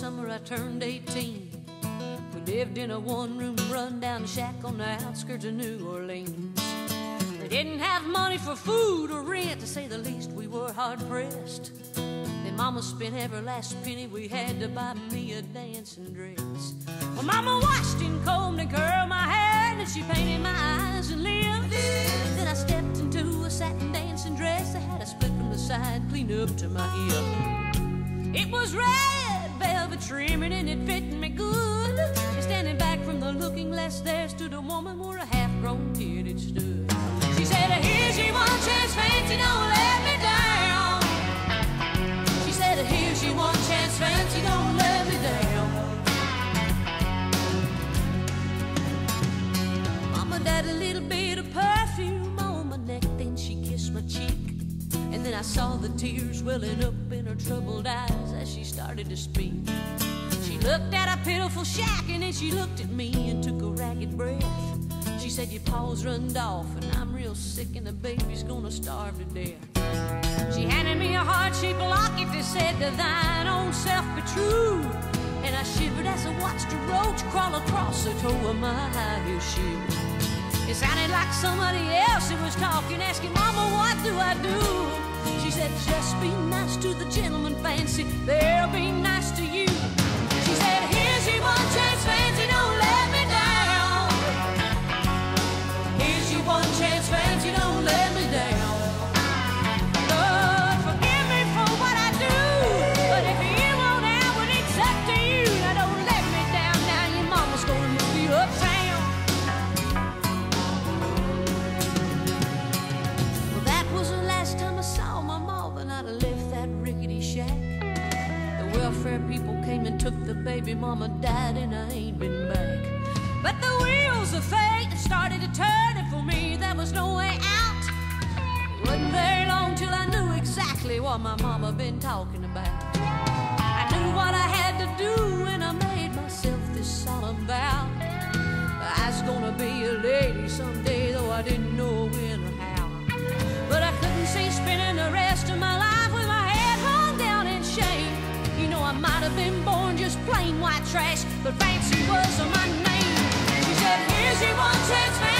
I turned 18. We lived in a one-room run-down shack on the outskirts of New Orleans. We didn't have money for food or rent, to say the least. We were hard-pressed. Then Mama spent every last penny we had to buy me a dancing dress. Well, Mama washed and combed and curled my hair, and she painted my eyes and lips. Then I stepped into a satin dancing dress that had a split from the side, clean up to my hip. It was red velvet trimming and it fit me good. And standing back from the looking glass, there stood a woman where a half-grown kid had stood. She said, "Here's your one chance, fancy, don't let me down." She said, "Here's your one chance, fancy, don't let me down." Mama died a little bit of perfume Then I saw the tears welling up in her troubled eyes as she started to speak. She looked at a pitiful shack and then she looked at me and took a ragged breath. She said, Your pa's run off and I'm real sick and the baby's gonna starve to death. She handed me a heart-shaped locket that said, To thine own self be true. And I shivered as I watched a roach crawl across the toe of my high heel shoe. It sounded like somebody else that was talking, asking, Mama, what do I do? Said, just be nice to the gentleman, Fancy. They'll be rickety shack. The welfare people came and took the baby, mama died, and I ain't been back. But the wheels of fate started to turn, and for me, there was no way out. It wasn't very long till I knew exactly what my mama been talking about. I knew what I had to do, and I made myself this solemn vow. I was gonna be a lady someday, though I didn't know when plain white trash, but fancy was my name. She said, Here's your one chance,